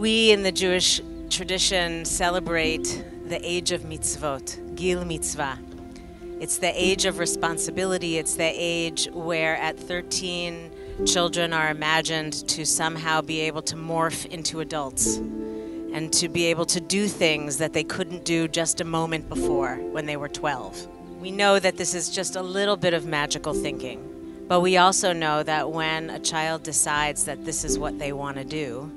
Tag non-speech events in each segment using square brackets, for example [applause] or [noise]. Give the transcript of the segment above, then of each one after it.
We in the Jewish tradition celebrate the age of mitzvot, Gil Mitzvah. It's the age of responsibility. It's the age where at 13, children are imagined to somehow be able to morph into adults and to be able to do things that they couldn't do just a moment before when they were 12. We know that this is just a little bit of magical thinking, but we also know that when a child decides that this is what they want to do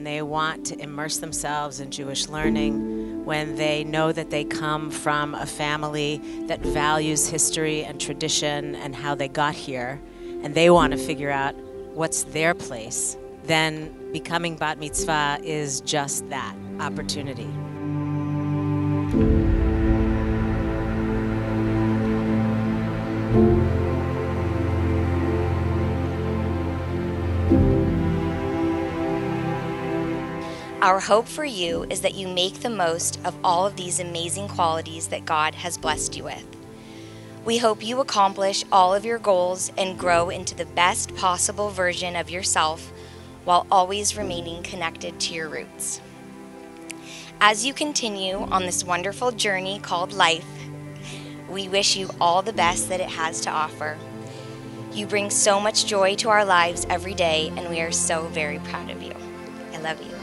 and they want to immerse themselves in Jewish learning, when they know that they come from a family that values history and tradition and how they got here, and they want to figure out what's their place, then becoming bat mitzvah is just that opportunity. Our hope for you is that you make the most of all of these amazing qualities that God has blessed you with. We hope you accomplish all of your goals and grow into the best possible version of yourself while always remaining connected to your roots. As you continue on this wonderful journey called life, we wish you all the best that it has to offer. You bring so much joy to our lives every day, and we are so very proud of you. I love you.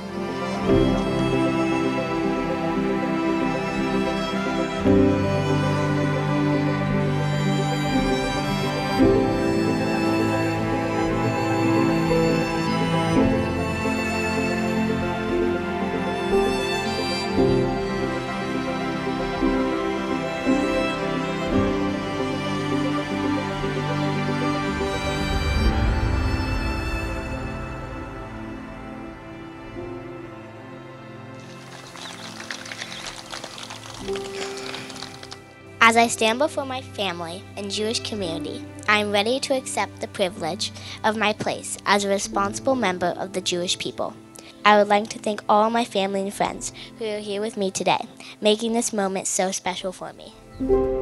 As I stand before my family and Jewish community, I am ready to accept the privilege of my place as a responsible member of the Jewish people. I would like to thank all my family and friends who are here with me today, making this moment so special for me.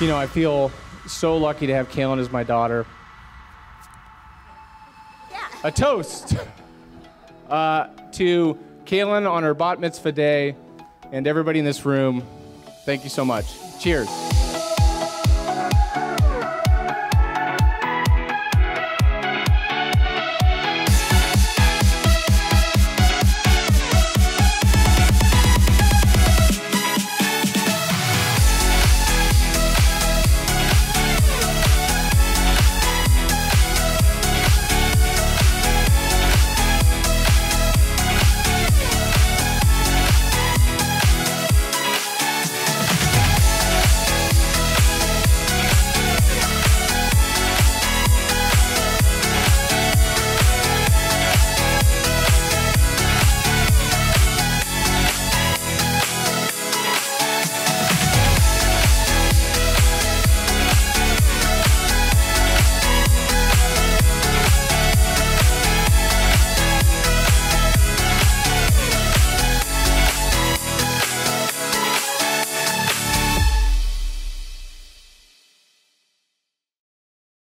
You know, I feel so lucky to have Cailyn as my daughter. A toast [laughs] uh, to Cailyn on her bat mitzvah day and everybody in this room. Thank you so much. Cheers.